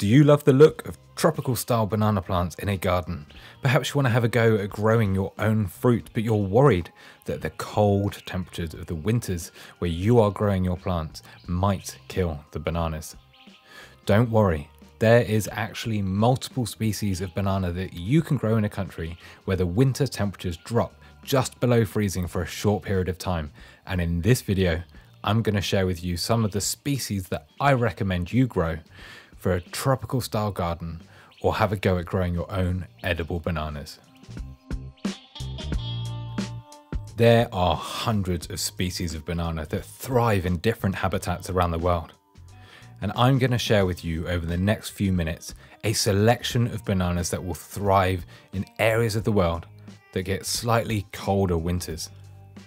Do you love the look of tropical style banana plants in a garden? Perhaps you want to have a go at growing your own fruit, but you're worried that the cold temperatures of the winters where you are growing your plants might kill the bananas. Don't worry, there is actually multiple species of banana that you can grow in a country where the winter temperatures drop just below freezing for a short period of time. And in this video, I'm going to share with you some of the species that I recommend you grow for a tropical style garden or have a go at growing your own edible bananas. There are hundreds of species of banana that thrive in different habitats around the world. And I'm going to share with you over the next few minutes a selection of bananas that will thrive in areas of the world that get slightly colder winters.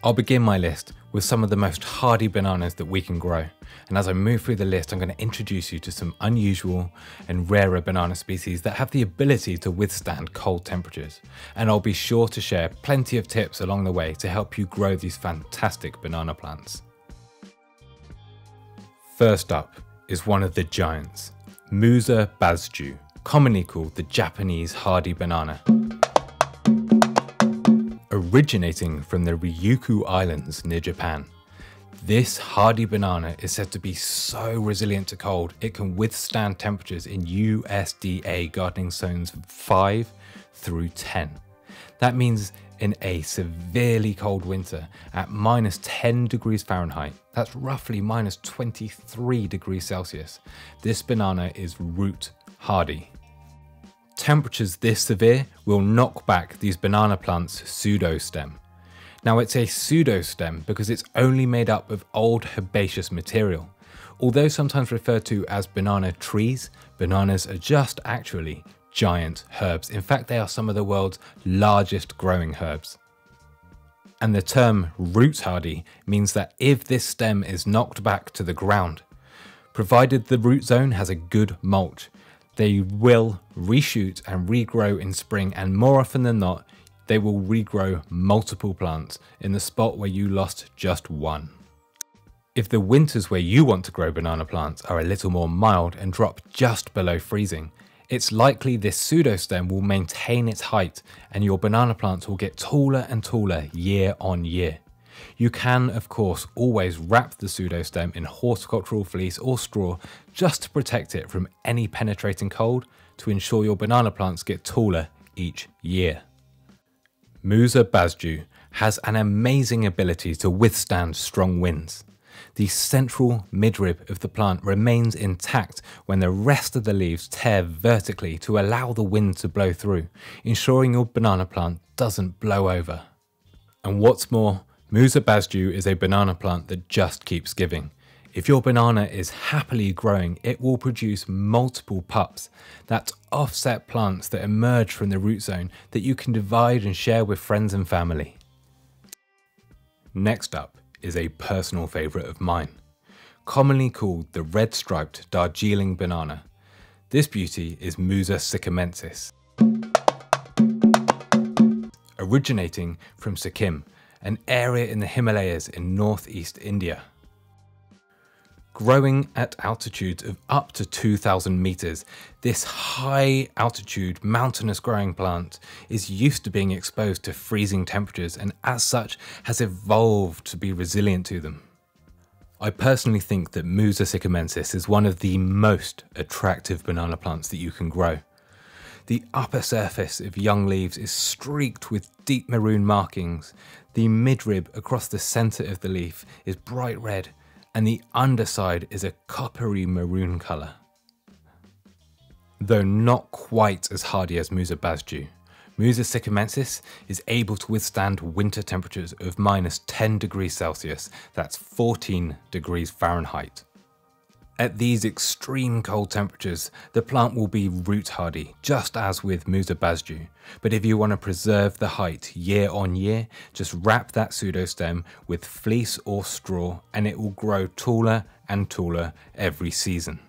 I'll begin my list with some of the most hardy bananas that we can grow. And as I move through the list, I'm going to introduce you to some unusual and rarer banana species that have the ability to withstand cold temperatures. And I'll be sure to share plenty of tips along the way to help you grow these fantastic banana plants. First up is one of the giants, Musa basjoo, commonly called the Japanese hardy banana originating from the Ryukyu Islands near Japan. This hardy banana is said to be so resilient to cold, it can withstand temperatures in USDA gardening zones 5 through 10. That means in a severely cold winter at minus 10 degrees Fahrenheit, that's roughly minus 23 degrees Celsius, this banana is root hardy. Temperatures this severe will knock back these banana plants' pseudostem. Now it's a pseudostem because it's only made up of old herbaceous material. Although sometimes referred to as banana trees, bananas are just actually giant herbs. In fact, they are some of the world's largest growing herbs. And the term root hardy means that if this stem is knocked back to the ground, provided the root zone has a good mulch, they will reshoot and regrow in spring and more often than not, they will regrow multiple plants in the spot where you lost just one. If the winters where you want to grow banana plants are a little more mild and drop just below freezing, it's likely this pseudostem will maintain its height and your banana plants will get taller and taller year on year. You can, of course, always wrap the pseudostem in horticultural fleece or straw just to protect it from any penetrating cold to ensure your banana plants get taller each year. Musa basjoo has an amazing ability to withstand strong winds. The central midrib of the plant remains intact when the rest of the leaves tear vertically to allow the wind to blow through, ensuring your banana plant doesn't blow over. And what's more, Musa basjoo is a banana plant that just keeps giving. If your banana is happily growing, it will produce multiple pups. That's offset plants that emerge from the root zone that you can divide and share with friends and family. Next up is a personal favourite of mine, commonly called the red striped Darjeeling banana. This beauty is Musa sikkimensis. Originating from Sikkim, an area in the Himalayas in northeast India. Growing at altitudes of up to 2,000 meters, this high altitude mountainous growing plant is used to being exposed to freezing temperatures and as such has evolved to be resilient to them. I personally think that Musa sikkimensis is one of the most attractive banana plants that you can grow. The upper surface of young leaves is streaked with deep maroon markings. The midrib across the centre of the leaf is bright red, and the underside is a coppery maroon colour. Though not quite as hardy as Musa basjoo, Musa sikkimensis is able to withstand winter temperatures of minus 10 degrees Celsius, that's 14 degrees Fahrenheit. At these extreme cold temperatures, the plant will be root hardy, just as with Musa basjoo. But if you want to preserve the height year on year, just wrap that pseudostem with fleece or straw and it will grow taller and taller every season.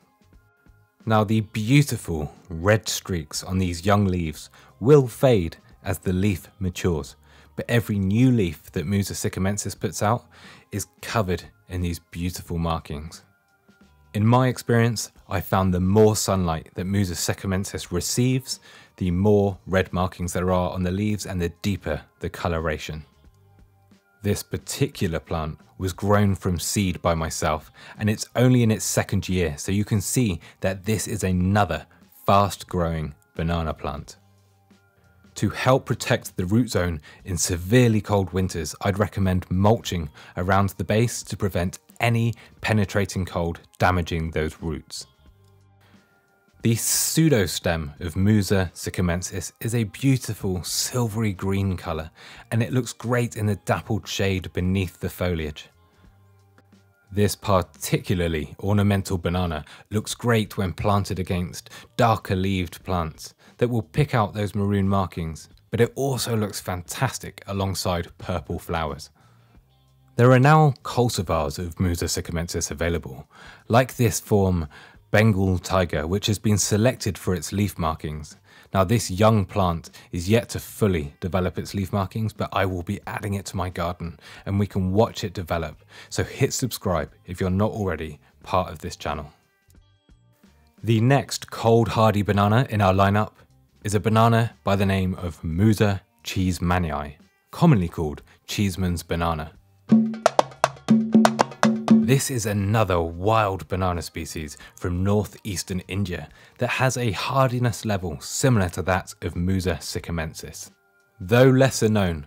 Now the beautiful red streaks on these young leaves will fade as the leaf matures, but every new leaf that Musa sikkimensis puts out is covered in these beautiful markings. In my experience, I found the more sunlight that Musa sikkimensis receives, the more red markings there are on the leaves and the deeper the coloration. This particular plant was grown from seed by myself and it's only in its second year so you can see that this is another fast growing banana plant. To help protect the root zone in severely cold winters, I'd recommend mulching around the base to prevent any penetrating cold damaging those roots. The pseudostem of Musa sikkimensis is a beautiful silvery green colour and it looks great in the dappled shade beneath the foliage. This particularly ornamental banana looks great when planted against darker leaved plants that will pick out those maroon markings, but it also looks fantastic alongside purple flowers. There are now cultivars of Musa sikkimensis available, like this form Bengal tiger, which has been selected for its leaf markings. Now this young plant is yet to fully develop its leaf markings, but I will be adding it to my garden and we can watch it develop. So hit subscribe if you're not already part of this channel. The next cold hardy banana in our lineup is a banana by the name of Musa cheesemanii, commonly called Cheeseman's banana. Mm. This is another wild banana species from northeastern India that has a hardiness level similar to that of Musa sikkimensis. Though lesser known,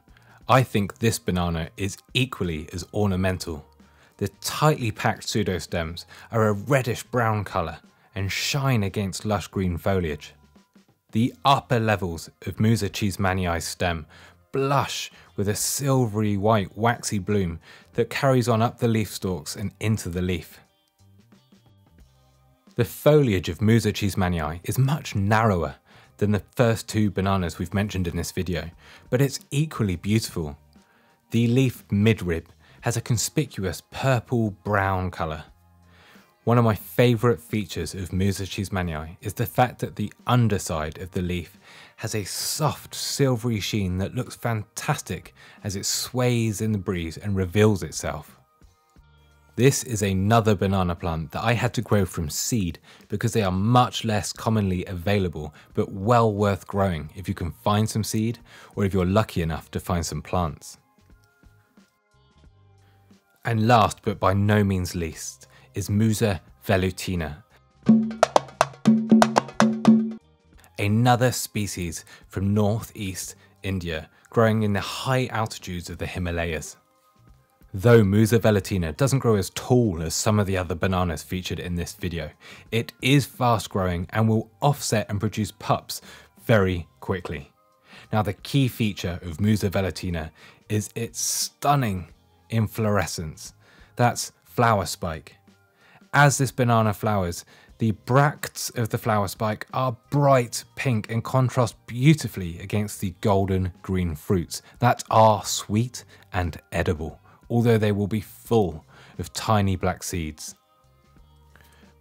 I think this banana is equally as ornamental. The tightly packed pseudostems are a reddish brown colour and shine against lush green foliage. The upper levels of Musa cheesemanii's stem blush with a silvery white waxy bloom that carries on up the leaf stalks and into the leaf. The foliage of Musa cheesemanii is much narrower than the first two bananas we've mentioned in this video, but it's equally beautiful. The leaf midrib has a conspicuous purple-brown colour. One of my favourite features of Musa cheesemanii is the fact that the underside of the leaf has a soft silvery sheen that looks fantastic as it sways in the breeze and reveals itself. This is another banana plant that I had to grow from seed because they are much less commonly available but well worth growing if you can find some seed or if you're lucky enough to find some plants. And last but by no means least, is Musa velutina, another species from northeast India growing in the high altitudes of the Himalayas. Though Musa velutina doesn't grow as tall as some of the other bananas featured in this video, it is fast growing and will offset and produce pups very quickly. Now the key feature of Musa velutina is its stunning inflorescence. That's flower spike. As this banana flowers, the bracts of the flower spike are bright pink and contrast beautifully against the golden green fruits that are sweet and edible, although they will be full of tiny black seeds.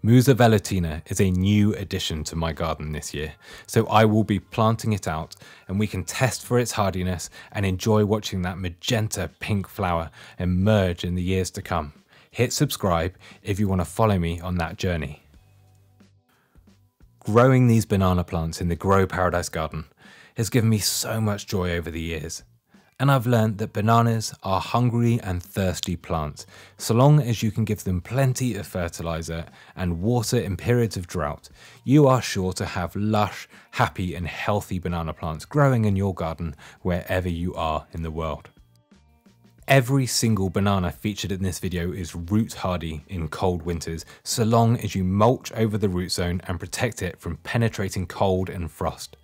Musa velutina is a new addition to my garden this year, so I will be planting it out and we can test for its hardiness and enjoy watching that magenta pink flower emerge in the years to come hit subscribe if you want to follow me on that journey. Growing these banana plants in the Grow Paradise garden has given me so much joy over the years. And I've learned that bananas are hungry and thirsty plants, so long as you can give them plenty of fertilizer and water in periods of drought, you are sure to have lush, happy and healthy banana plants growing in your garden wherever you are in the world. Every single banana featured in this video is root hardy in cold winters, so long as you mulch over the root zone and protect it from penetrating cold and frost.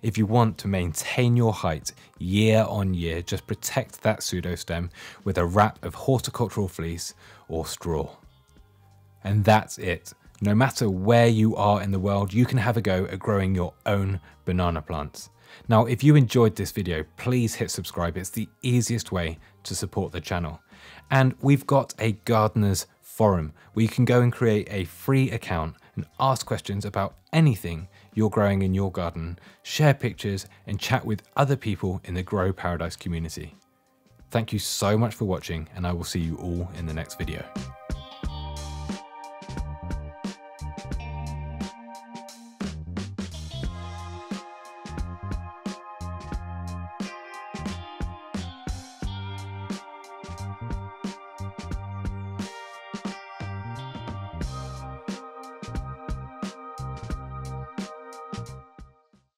If you want to maintain your height year on year, just protect that pseudostem with a wrap of horticultural fleece or straw. And that's it. No matter where you are in the world, you can have a go at growing your own banana plants. Now, if you enjoyed this video, please hit subscribe. It's the easiest way to support the channel. And we've got a gardeners forum where you can go and create a free account and ask questions about anything you're growing in your garden, share pictures and chat with other people in the Grow Paradise community. Thank you so much for watching and I will see you all in the next video.